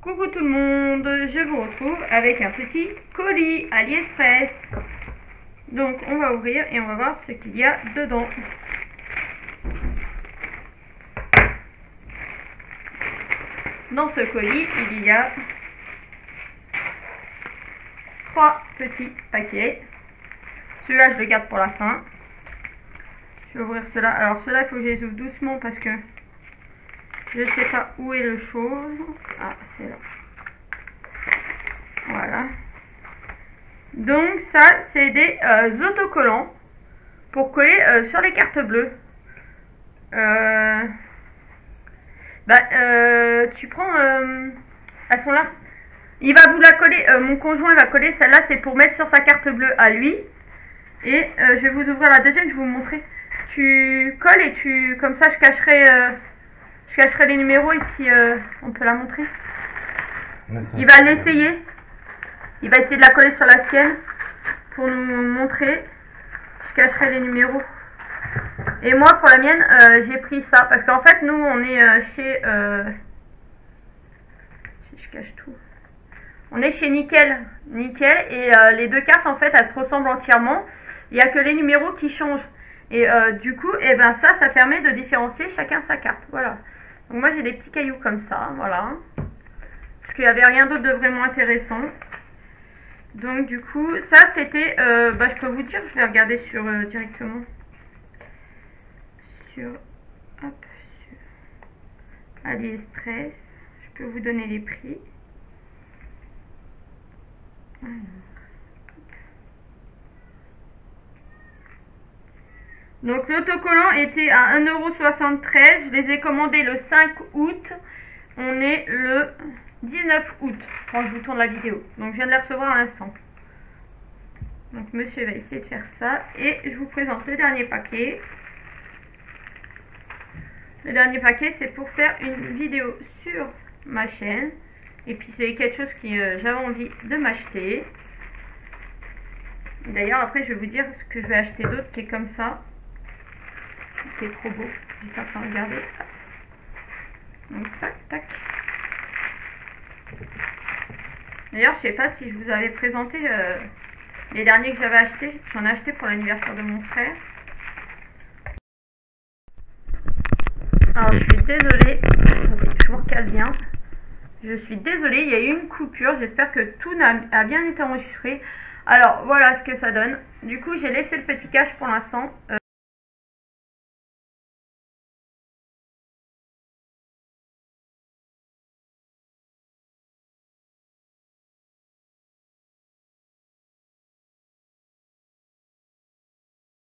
Coucou tout le monde, je vous retrouve avec un petit colis AliExpress. Donc on va ouvrir et on va voir ce qu'il y a dedans. Dans ce colis, il y a trois petits paquets. Celui-là, je le garde pour la fin. Je vais ouvrir cela. Alors cela, il faut que je les ouvre doucement parce que je sais pas où est le chose. Ah, c'est là. Voilà. Donc ça, c'est des euh, autocollants pour coller euh, sur les cartes bleues. Euh, bah, tu prends... elles sont là. Il va vous la coller, mon conjoint va coller celle-là, c'est pour mettre sur sa carte bleue à lui. Et je vais vous ouvrir la deuxième, je vais vous montrer. Tu colles et tu... Comme ça, je cacherai je cacherai les numéros et puis euh, on peut la montrer. Il va l'essayer. Il va essayer de la coller sur la sienne pour nous montrer. Je cacherai les numéros. Et moi, pour la mienne, euh, j'ai pris ça. Parce qu'en fait, nous, on est euh, chez... Je cache tout. On est chez Nickel. Nickel. Et les deux cartes, en fait, elles se ressemblent entièrement. Il n'y a que les numéros qui changent. Et du coup, eh ben ça, ça permet de différencier chacun sa carte. Voilà. Donc moi j'ai des petits cailloux comme ça, voilà. Parce qu'il n'y avait rien d'autre de vraiment intéressant. Donc du coup, ça c'était, euh, bah, je peux vous dire, je vais regarder sur euh, directement. Sur, hop, AliExpress. Je peux vous donner les prix. Donc l'autocollant était à 1,73€. Je les ai commandés le 5 août. On est le 19 août quand je vous tourne la vidéo. Donc je viens de les recevoir à l'instant. Donc monsieur va essayer de faire ça. Et je vous présente le dernier paquet. Le dernier paquet c'est pour faire une vidéo sur ma chaîne. Et puis c'est quelque chose que euh, j'avais envie de m'acheter. D'ailleurs après je vais vous dire ce que je vais acheter d'autre qui est comme ça. Trop beau. J'étais en train de regarder. Donc, tac, tac. D'ailleurs, je sais pas si je vous avais présenté euh, les derniers que j'avais achetés. J'en ai acheté pour l'anniversaire de mon frère. Alors, je suis désolée. Je vous recale bien. Je suis désolée, il y a eu une coupure. J'espère que tout a bien été enregistré. Alors, voilà ce que ça donne. Du coup, j'ai laissé le petit cache pour l'instant. Euh,